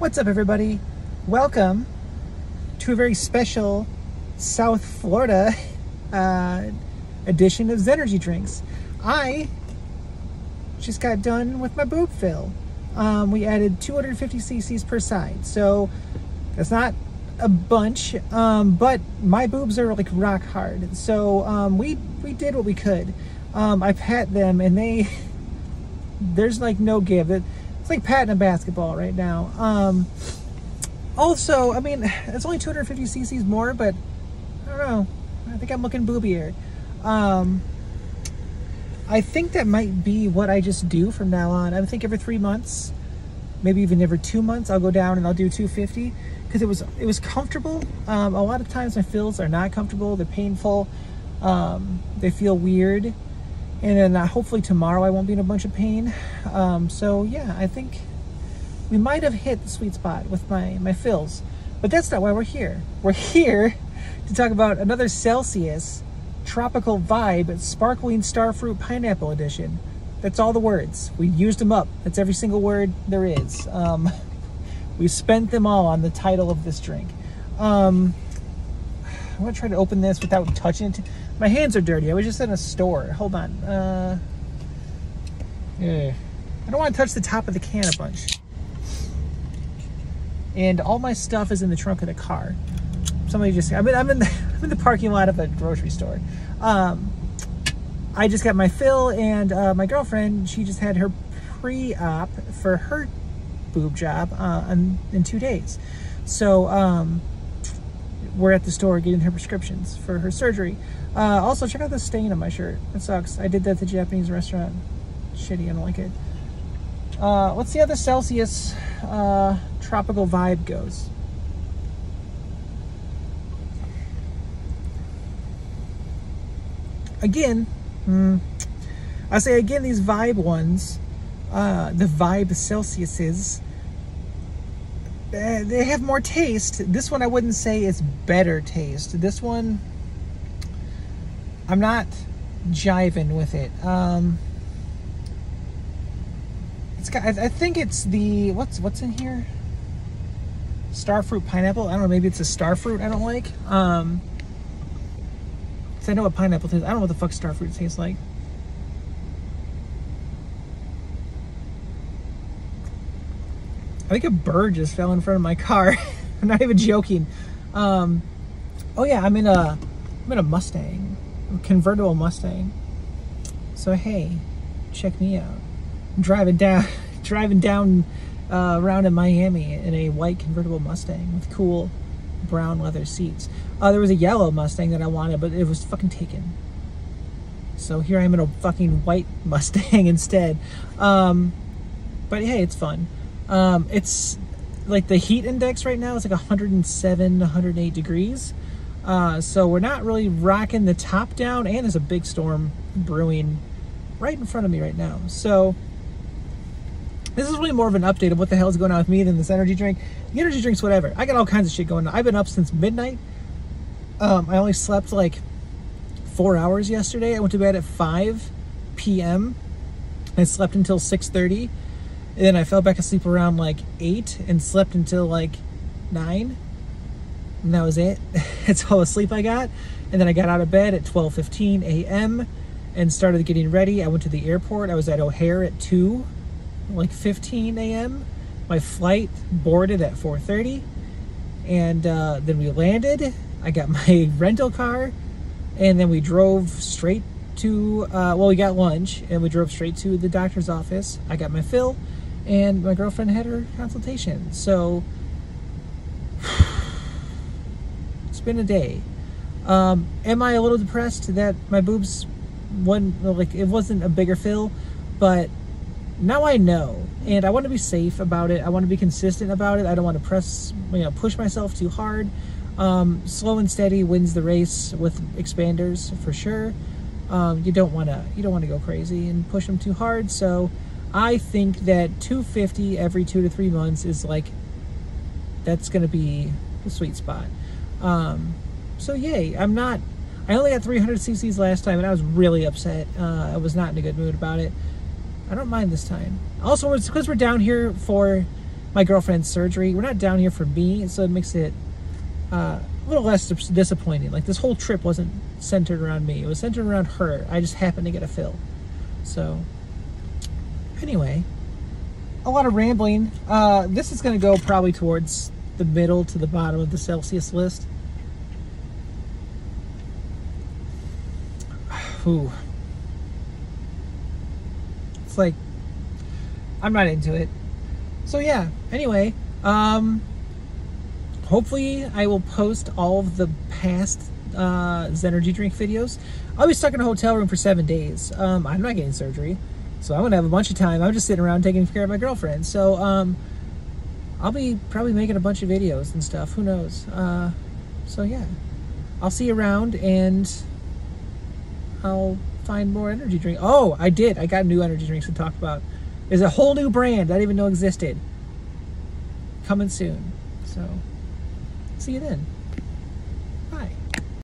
What's up, everybody? Welcome to a very special South Florida uh, edition of Zenergi Drinks. I just got done with my boob fill. Um, we added 250 cc's per side, so that's not a bunch, um, but my boobs are like rock hard. So um, we we did what we could. Um, I pat them, and they there's like no give. It, it's like patting a basketball right now. Um, also, I mean, it's only 250 cc's more, but I don't know. I think I'm looking boobier. Um, I think that might be what I just do from now on. I think every three months, maybe even every two months, I'll go down and I'll do 250 because it was it was comfortable. Um, a lot of times my fills are not comfortable. They're painful. Um, they feel weird. And then uh, hopefully tomorrow I won't be in a bunch of pain. Um, so yeah, I think we might have hit the sweet spot with my, my fills. But that's not why we're here. We're here to talk about another Celsius Tropical Vibe Sparkling Starfruit Pineapple Edition. That's all the words. We used them up. That's every single word there is. Um, we spent them all on the title of this drink. Um, I'm gonna try to open this without touching it. My hands are dirty. I was just in a store. Hold on. Uh, yeah. I don't want to touch the top of the can a bunch. And all my stuff is in the trunk of the car. Somebody just, I mean, I'm in the, I'm in the parking lot of a grocery store. Um, I just got my fill and uh, my girlfriend, she just had her pre-op for her boob job uh, in, in two days. So, um, we're at the store getting her prescriptions for her surgery. Uh, also, check out the stain on my shirt. It sucks. I did that at the Japanese restaurant. Shitty, I don't like it. Uh, let's see how the Celsius uh, tropical vibe goes. Again, hmm, I say again, these vibe ones, uh, the vibe Celsiuses, they have more taste. This one I wouldn't say is better taste. This one, I'm not jiving with it. Um, it's got. I, I think it's the what's what's in here. Starfruit pineapple. I don't know. Maybe it's a starfruit I don't like. Um, cause I know what pineapple tastes. I don't know what the fuck starfruit tastes like. I think a bird just fell in front of my car. I'm not even joking. Um, oh yeah, I'm in a I'm in a Mustang, a convertible Mustang. So hey, check me out. I'm driving down driving down uh, around in Miami in a white convertible Mustang with cool brown leather seats. Uh, there was a yellow Mustang that I wanted, but it was fucking taken. So here I am in a fucking white Mustang instead. Um, but hey, it's fun. Um, it's like the heat index right now is like 107, 108 degrees. Uh, so we're not really rocking the top down, and there's a big storm brewing right in front of me right now. So this is really more of an update of what the hell is going on with me than this energy drink. The energy drink's whatever. I got all kinds of shit going on. I've been up since midnight. Um, I only slept like four hours yesterday. I went to bed at 5 p.m. I slept until 6.30 and then I fell back asleep around like 8 and slept until like 9. And that was it. That's all the sleep I got. And then I got out of bed at 12.15 a.m. and started getting ready. I went to the airport. I was at O'Hare at 2, like 15 a.m. My flight boarded at 4.30. And uh, then we landed. I got my rental car. And then we drove straight to, uh, well, we got lunch. And we drove straight to the doctor's office. I got my fill and my girlfriend had her consultation. So it's been a day. Um, am I a little depressed that my boobs one like it wasn't a bigger fill, but now I know, and I want to be safe about it. I want to be consistent about it. I don't want to press, you know, push myself too hard. Um, slow and steady wins the race with expanders for sure. Um, you don't want to you don't want to go crazy and push them too hard. So I think that 250 every two to three months is like, that's going to be the sweet spot. Um, so yay, I'm not, I only had 300 cc's last time and I was really upset. Uh, I was not in a good mood about it. I don't mind this time. Also, it's because we're down here for my girlfriend's surgery. We're not down here for me, so it makes it uh, a little less disappointing. Like this whole trip wasn't centered around me; it was centered around her. I just happened to get a fill. So, anyway, a lot of rambling. Uh, this is going to go probably towards the middle to the bottom of the Celsius list. Ooh. It's like I'm not into it. So yeah, anyway, um hopefully I will post all of the past uh Zenergi drink videos. I'll be stuck in a hotel room for seven days. Um I'm not getting surgery. So I'm gonna have a bunch of time. I'm just sitting around taking care of my girlfriend. So um I'll be probably making a bunch of videos and stuff. Who knows? Uh so yeah. I'll see you around and I'll find more energy drink. Oh, I did. I got new energy drinks to talk about. There's a whole new brand I didn't even know existed. Coming soon. So, see you then.